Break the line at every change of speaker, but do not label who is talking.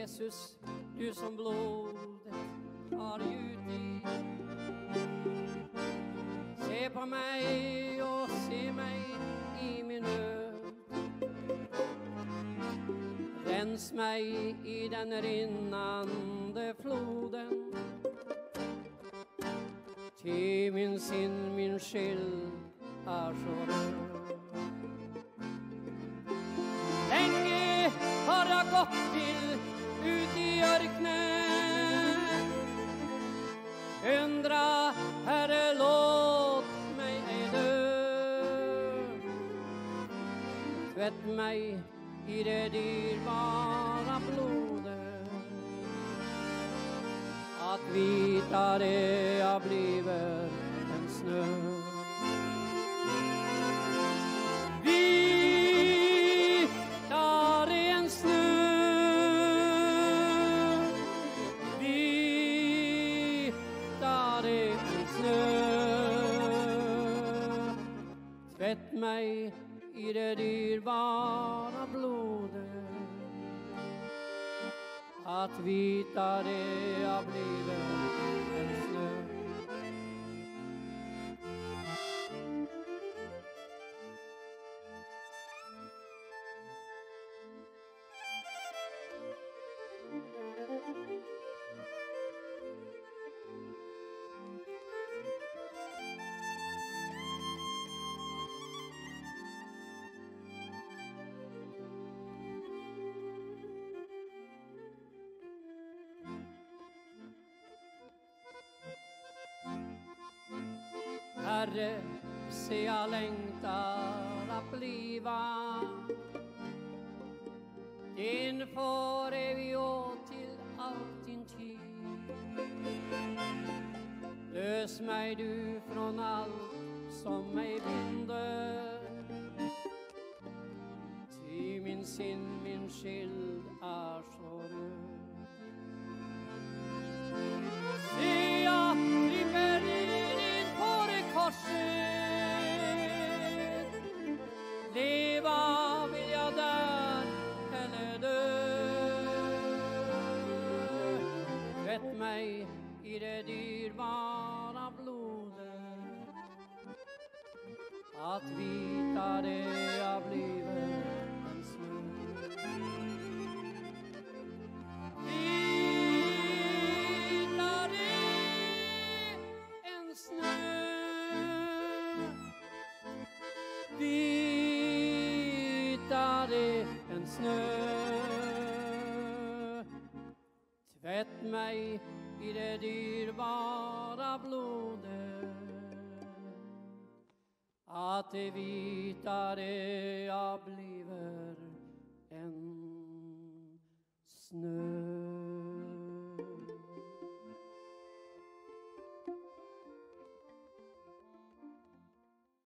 Jesus, du som blodet har gjutit. Se på mig och se mig i min nöd. Rens mig i den rinnande floden. Ty min sinn, min skyld är så röd. Länge har jag gått till Tvätt mig i det dyrbara blodet. Att vitare jag blivit än snö. Vitare än snö. Vitare än snö. Tvätt mig i det dyrbara blodet. Att vitare det har blivit. Herre, se jag längtar att bliva din får evig och till allt din tid. Lös mig du från allt som mig binder Ty min sinn, min skyld är så Tvätt mig i det dyrbara blodet. Att vitare jag blivit än snö Vitare än snö. Vitare än snö. Tvätt mig i det dyrbara blodet. Att det vitare jag